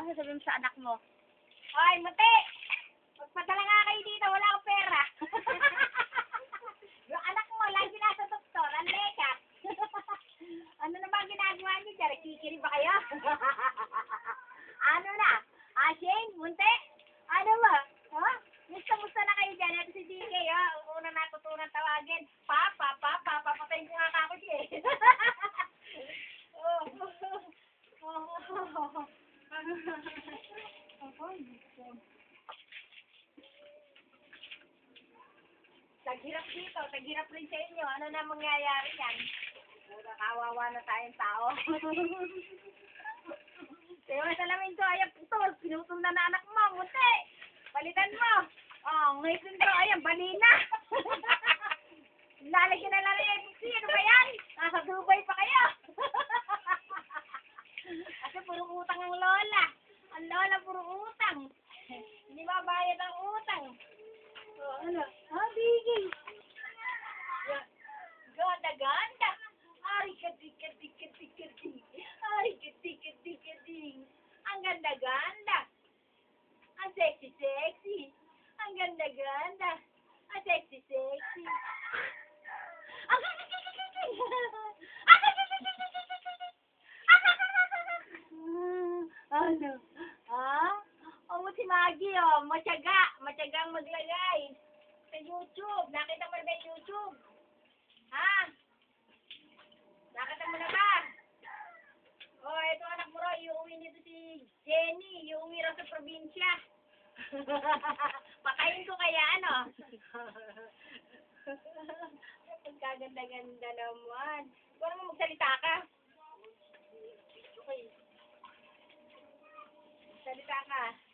Ano sasabihin mo sa anak mo? Ay, muti! Magpadala nga kayo dito, wala akong pera. yung anak mo, lagi nasa doktor, ang lekat. ano naman ginagawa niyo dyan? Kikiri ba kayo? ano na? Ah, Shane, munti? Ano ba? Ha? Gusto-gusto na kayo dyan. Ito si DK, ha? Una natutunan tawagin. Papa, papa, papatayin ko nga ako siya eh. oh. Oh. Taghirap dito, taghirap rin sa inyo. Ano na mangyayari yan? Pura kawawa na tayong tao. Kaya sa salamin ko, ayan, putol, pinutol na na anak mo, muti. Palitan mo. Oh, ngayon ko, ayan, balina. Lalagyan na lang yung pusi, ano ba yan? Nasa Dubai pa kayo. Kasi puro utang ang lola. Ang lola puro utang. Hindi mabayad ang utang. Oh, ano? Ah, bigil. Ganda, ganda. Ay, kati, kati, kati, kati. Ay, kati, kati, kati. Ang ganda, ganda. Ang sexy, sexy. Ang ganda, ganda. Ang sexy, sexy. Ang sexy, sexy. Ang sexy, sexy. Ang sexy, sexy, sexy. Hmm, Ano? Ha? O mo si Maggie, oh. Matyaga. Matyagang maglagay. Sa YouTube. Nakita mo na ba YouTube? Ha? Nakita mo na ba? Oh, ito anak mo raw. Iuwi nito si Jenny. Iuwi raw sa probinsya. Pakain ko kaya ano? Ang gaganda-ganda naman. Huwag mo magsalita ka. Okay. Salita ka.